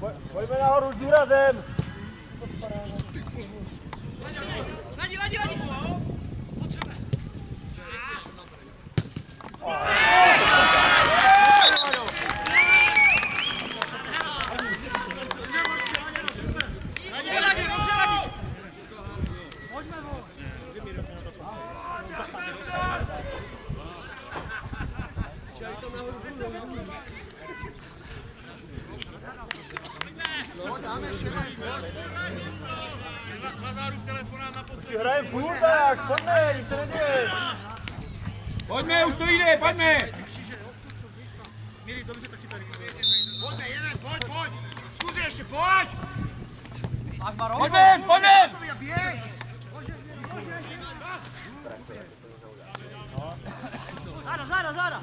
Pojďme nahoru s důrazem. Ladi, ladi, ladi! Dobře, Ladi, dobře, Ladi! Hrajem furt tak, pojďme, nic se neděje. Pojďme, už to jde, pojďme! Pojďme, jeden, pojď, pojď! Zkus ještě, pojď! Pojďme, pojďme! To běž! Záda, záda, záda!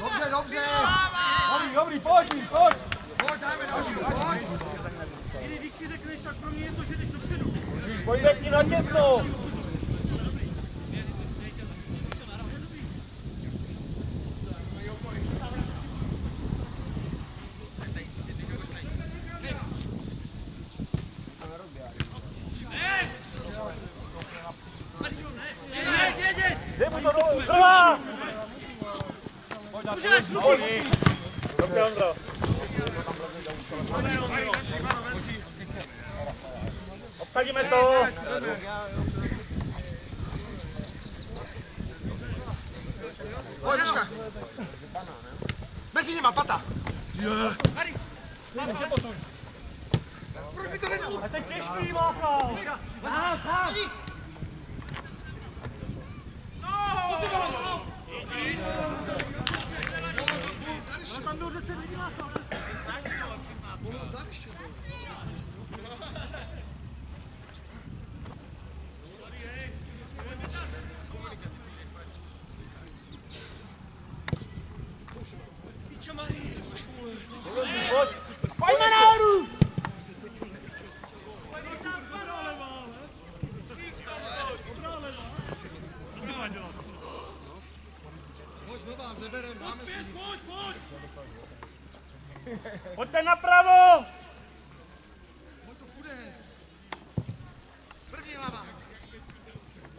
Dobře, dobře! Dobrý, dobrý, pojď, pojď. Pojď, dáme další, pojď! Když ti řekneš, tak pro mě je to, že jdeš dopředu. Pojďme k ní na těsno. Jeď, jeď! Dej mu to dolů. Trvá. Dobře, Ondro. Obsadíme to. Pojď, Duška! Mezi nima, pata! Proč mi to nedal? A teď těžký máchal. Sám, sám! Pojď si, Maro! Tam do řece nedělá to. Pojď. Pojďme nahoru. Pojďte napravo. První hlava!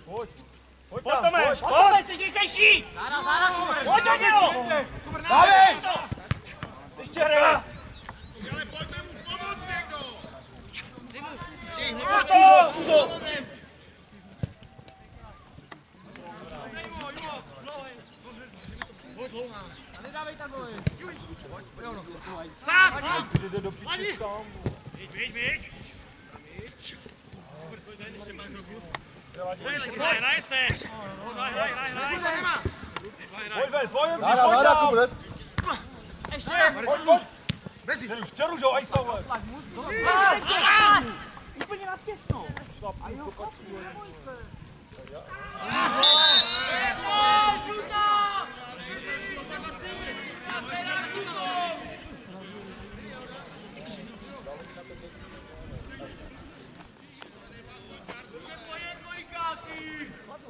Pojď. Pojď Pojď, tam, Tome, pojď. pojď, jsi rychlejší! Záda, záda, pojď do něho! Dávej. Ještě hraje. Pojďme mu pomoct někdo! To. To. Sám, sám! Jde do piči sám. Víď, víď, víď! Pojď Hraj se! Hraj, hraj, hraj, hraj! Kuza nemá! ven, pojď, Ondřej, pojď tam. Ještě! Pojď, pojď. Mezi! Už přeružou, ať jsou. Úplně na těsno!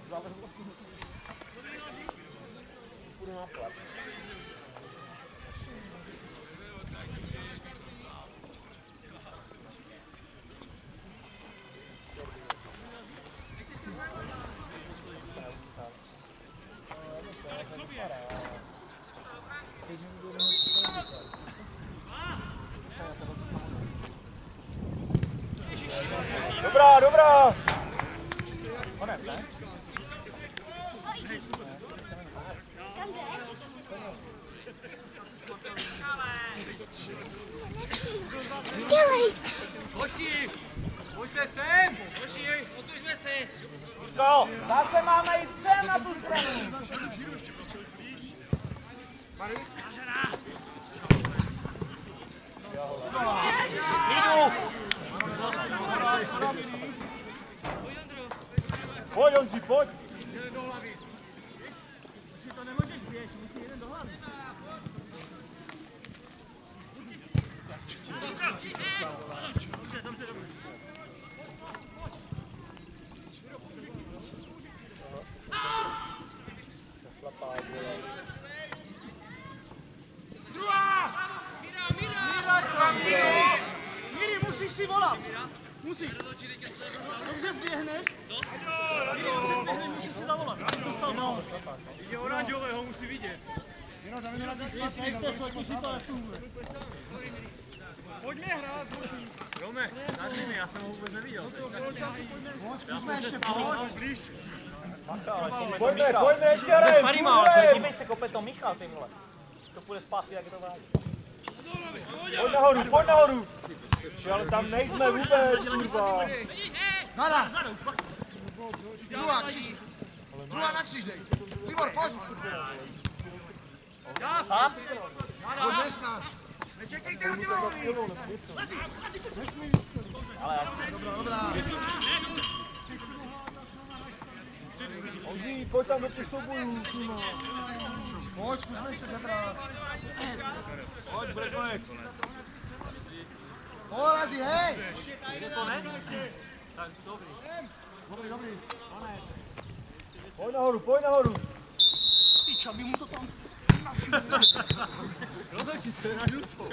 jovens não gostam disso. Por uma porta. Dobra, dobra! One. Dobrá. Hoši, pojďte sem. Ko, Zase máme jít sem na tu stranu! Pojď, Ondři, pojď. Si to nemůžeš bět, musí jeden do hlavy. Dobře, dobře, dobře. Míry, musíš si volat. Musíš. Dobře zběhneš. Dobře musíš si zavolat. Dostal gol. Je oranžového, musí vidět. Nechce, si to nefunguje. Pojďme hrát, Rome, nad nimi, já jsem ho vůbec neviděl. Já jsem se spál blíž. Pojďme, pojďme, ještě hraj. starý má, ale Dívej se, kope to Michal, ty vole. To půjde zpátky, jak je to vrátí. Pojď nahoru, pojď nahoru. Že, ale tam nejsme vůbec, kurva. Zada. Druhá kříž. Druhá na kříž dej. Libor, pojď. Sám? Pojď. Nečekejte na ty voly. Ale jak si... Dobrá, dobrá. Ondří, pojď tam do těch soubojů, nima. Pojď, zkusme ještě zebrat. Pojď, bude konec. Pojď, Lazi, hej. Je konec? Tak dobrý. Dobrý, dobrý. Pojď nahoru, pojď nahoru. Piča, by mu to tam...